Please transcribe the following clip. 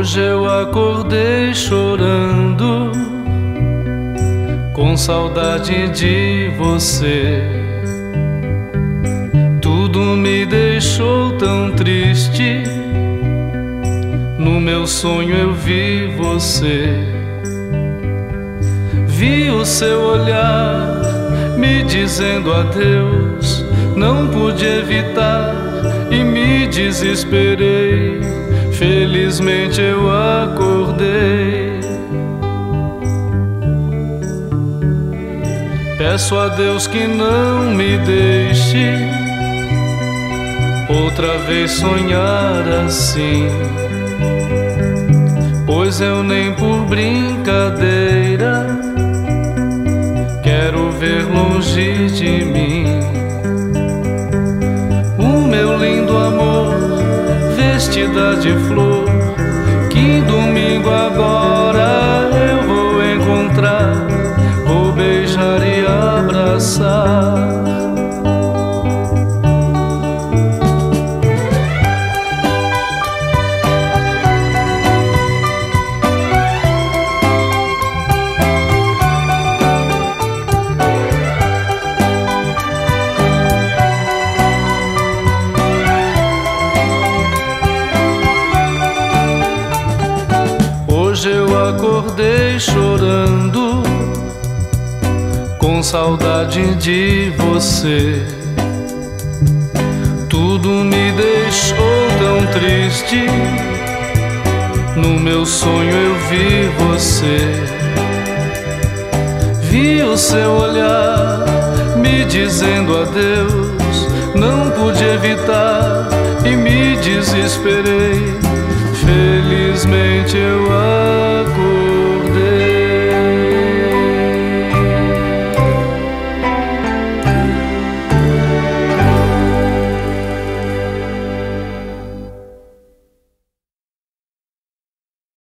acordei chorando, com saudade de você. Tudo me deixou tão triste. No meu sonho eu vi você. Vi o seu olhar me dizendo adeus. Não pude evitar e me desesperei. Felizmente eu acordei. Peço a Deus que não me deixe outra vez sonhar assim. Pois eu nem por brincadeira quero ver longe de mim vestida de flor. Que domingo agora eu vou encontrar, vou beijar e abraçar. Acordei chorando, com saudade de você. Tudo me deixou tão triste. No meu sonho eu vi você. Vi o seu olhar me dizendo adeus. Não pude evitar e me desesperei. Felizmente eu